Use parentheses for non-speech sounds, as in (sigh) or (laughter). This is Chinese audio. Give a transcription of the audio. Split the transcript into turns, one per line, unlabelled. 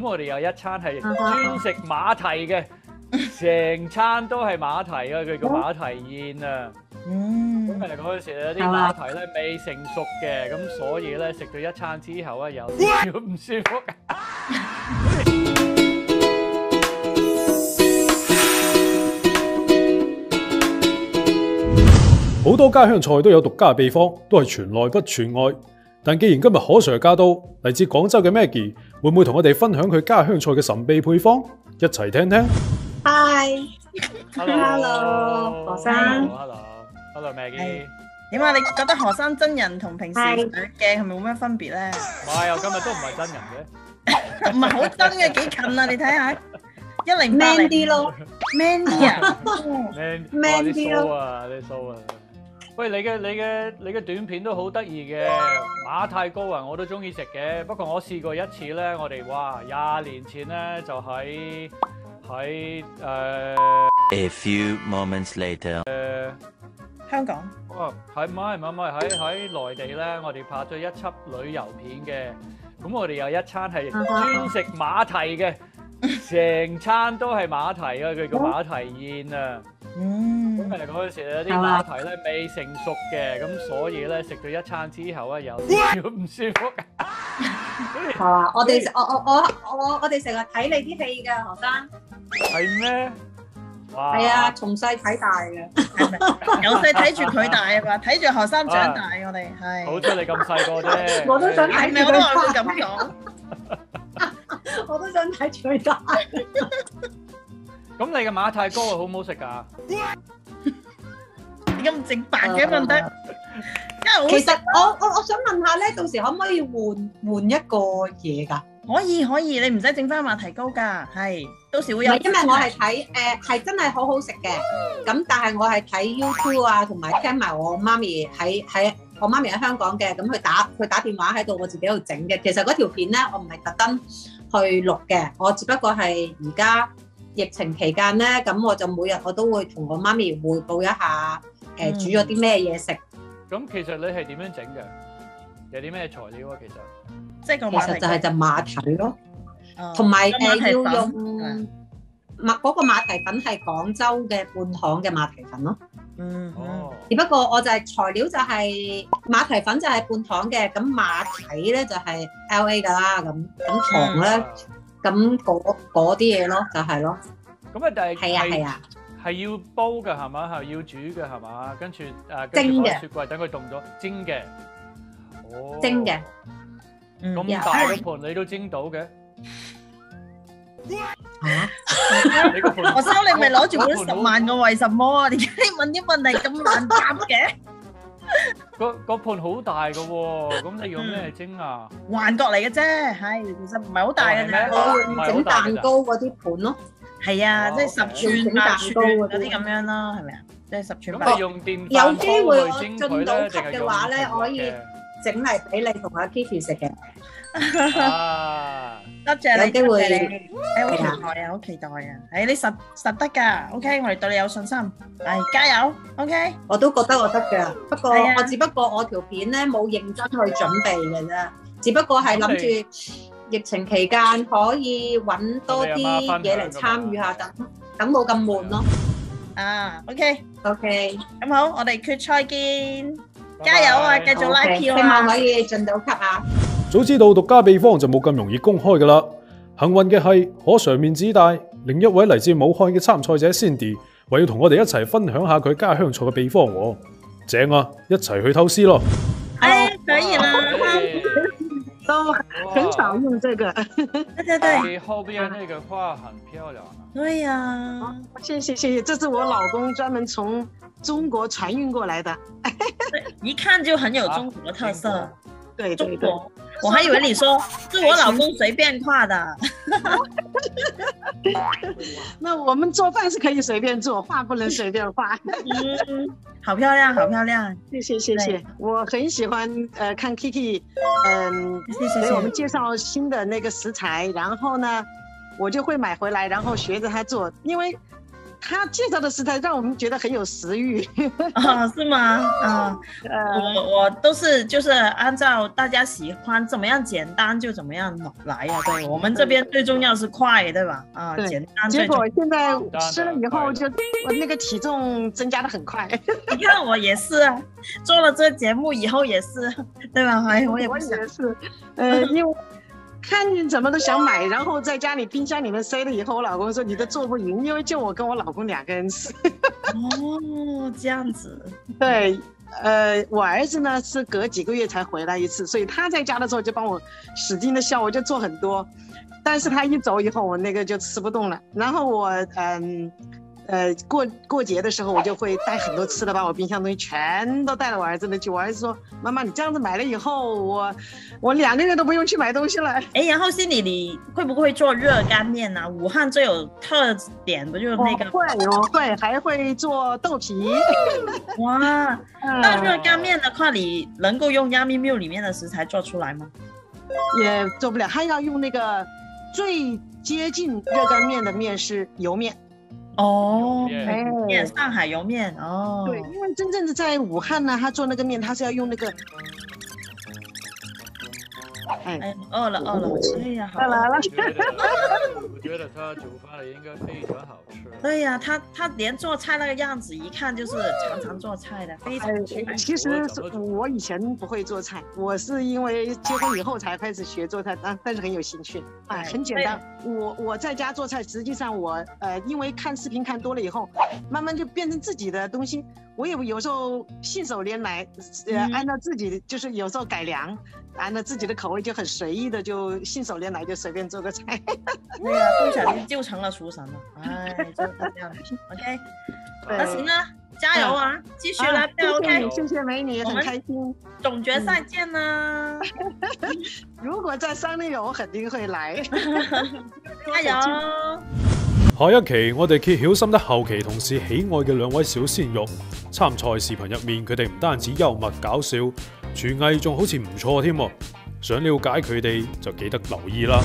咁我哋有一餐係專食馬蹄嘅，(laughs) 成餐都係馬蹄啊！佢叫馬蹄宴啊。
嗯，
咁誒嗰陣時咧，啲馬蹄咧未成熟嘅，咁所以咧食咗一餐之後咧有少少唔舒服。(laughs)
好多家鄉菜都有獨家嘅秘方，都係傳內不傳外。但既然今日可 Sir 駕到，嚟自廣州嘅 Maggie 會唔會同我哋分享佢家鄉菜嘅神秘配方？一齊聽聽。
Hi，Hello，
何生
Hello，Hello Maggie。
點啊？你覺得何生真人同平時
係
上鏡係咪冇咩分別咧？
唔係，我今日都唔係真人嘅。(laughs)
唔係好真嘅，幾近啊！你睇下，一零八
man 啲咯
，man 啲啊
！Man
Man
哇
啲咯
鬚啊，啲鬚啊！喂，你嘅你嘅你嘅短片都好得意嘅，馬太高啊，我都中意食嘅。不過我試過一次咧，我哋哇廿年前咧就喺喺誒
A few moments later.
香港
哇喺唔係唔係唔係喺喺內地咧，我哋拍咗一輯旅遊片嘅。咁我哋有一餐係專食馬蹄嘅，成餐都係馬蹄啊！佢叫馬蹄宴啊！
嗯
咁誒嗰陣時咧，啲馬蹄咧未成熟嘅，咁所以咧食咗一餐之後咧有少少唔舒服。(laughs)
係嘛？我哋我我我我我哋成日睇你啲戲㗎，何生。
係咩？哇！
係啊，從細睇大嘅。(laughs)
由細睇住佢大啊嘛，睇住何生長大，我哋係。
好彩你咁細個啫。(laughs)
我都想睇
係咪我都話佢咁講？
我都想睇住佢大。
咁你嘅馬太糕係好唔好食㗎？
咁直白嘅問得，因為
其實我我我想問下咧，到時可唔可以換換一個嘢㗎？
可以可以，你唔使整翻馬蹄糕㗎，係到時
唔
會有。
因為我係睇誒係真係好好食嘅，咁但係我係睇 YouTube 啊，同埋聽埋我媽咪喺喺我媽咪喺香港嘅，咁佢打佢打電話喺度，我自己喺度整嘅。其實嗰條片咧，我唔係特登去錄嘅，我只不過係而家疫情期間咧，咁我就每日我都會同我媽咪匯報一下誒、
嗯
煮咗啲咩嘢食。
咁其實你係點樣整嘅？有啲咩材料啊？其實
即係個
其
馬蹄糕
實就係隻馬蹄咯，
哦
同埋誒要用馬嗰個馬蹄粉係廣州嘅半糖嘅馬蹄粉咯。
嗯嗯
哦，
只不過我就係材料就係馬蹄粉就係半糖嘅，咁馬蹄咧就係 L A 噶啦，咁咁糖咧
啊
咁嗰嗰啲嘢咯，就係咯，
咁啊，但係
係啊係啊，
係要煲嘅係嘛？係要煮嘅係嘛？跟住誒
蒸嘅
雪櫃等佢凍咗，蒸嘅。哦，
蒸嘅。
嗯
咁大個盤你都蒸到嘅？(laughs)
嚇
你個盤
何生，你咪攞住本十
個盤好
萬個為什麼啊？點解你問啲問題咁難答嘅？
個個盤好大嘅喎，咁你用咩蒸啊？
幻覺嚟嘅啫，係其實唔係好大嘅啫。
整蛋糕嗰啲盤咯，
係啊，
哦
即係十寸
整
八寸
蛋糕嗰啲
咁樣咯，係咪啊？即係十寸八
咁你。用電
有
飯
機會我進到
咧，
級嘅話咧我可以整嚟俾你同阿 Kitty 食嘅。(laughs)
啊？
多謝你，
有機會。
多謝你，誒好期待啊，好期待啊！誒你實實得㗎，OK，我哋對你有信心，係加油，OK。
我都覺得我得㗎，不過
係啊。
我只不過我條片咧冇認真去準備嘅啫，只不過係諗住疫情期間可以揾多啲嘢嚟參與下，等等冇咁悶咯。
啊
，OK，OK，
咁好，我哋決賽見，加油啊，繼續拉票
希望可
啊！
以進到級啊！
早知道獨家秘方就冇咁容易公開噶啦。幸運嘅係可 Sir 面子大，另一位嚟自武漢嘅參賽者 Cindy，為要同我哋一齊分享下佢家鄉菜嘅秘方喎。正啊，一齊去偷師咯！
哎，可以啦，
都很少用这个。
對對對，
你後邊那個花很漂亮啊！
對呀，
谢谢谢謝，這是我老公專門從中國傳運過來的。
一看就很有中國特色。
對對對，
中國，我还以为你说是我老公随便画的。(laughs)
那我们做饭是可以随便做，画不能随便画。
嗯，好漂亮，好漂亮，
谢谢谢谢，我很喜欢呃看 Kiki，嗯、
謝謝謝謝。
給我们介绍新的那个食材，然后呢，我就会买回来，然后学着他做，因為他介绍的食材让我们觉得很有食欲。(laughs)
啊，是吗？啊，
呃，
我我都是就是按照大家喜欢怎么样简单就怎么样来呀、对我们这边最重要是快，对吧？啊，
对
简单
结果现在吃了以后就我那个体重增加的很快。(laughs)
你看我也是啊，做了这个节目以后也是，对吧？哎，我也不 (laughs)
我
想
也是，呃，因为看见什么都想买，然后在家里冰箱里面塞了以后，我老公说你都做不匀，因为就我跟我老公两个人吃。
哦，这样子，
对，呃，我儿子呢是隔几个月才回来一次，所以他在家的时候就帮我使劲的笑，我就做很多。但是他一走以后，我那个就吃不动了。然后我嗯过过节的时候，我就会带很多吃的，把我冰箱东西全都带到我儿子那去。我儿子说：“妈妈，你这样子买了以后，我 (laughs) 我两个月都不用去买东西了。(laughs)
哎，然后心里你会不会做热干面呢、武汉最有特点不就是那个
会，我会，还会做豆皮。(laughs)
哇？那热干面的话，你能够用 Yummy Meal 里面的食材做出来吗？
也做不了，还要用那个最接近热干面的面是油面。
哦，
面。
哎
面上海油面哦，
对，因为真正的在武汉呢，他做那个面，他是要用那个，哎，
哎，饿了饿了，哎呀，好饿。
来来了
我，觉得我觉得他煮饭的应该非常好吃。(laughs)
对呀、他他连做菜那个样子，一看就是常常做菜的，非常。
其实是我以前不会做菜，我是因为结婚以后才开始学做菜，但但是很有兴趣，哎，
哎
很简单。我我在家做菜，实际上我呃，因为看视频看多了以后，慢慢就变成自己的东西。我也有时候信手拈来，呃，
嗯
按照自己的就是有时候改良，按照自己的口味就很随意的就信手拈来就随便做个菜。
对呀、不小心就成了厨神了。哎，就是这样。(laughs) OK，那行啊，加油啊，继续
啦
OK，
谢谢美女，很开心。
总决赛见啦，(laughs)
如果在三里有，我肯定会来。(laughs)
加油！
下一期我哋揭曉深得後期同事喜愛嘅兩位小鮮肉。參賽視頻入面，佢哋唔單止幽默搞笑，厨艺仲好似唔错添。想了解佢哋就记得留意啦。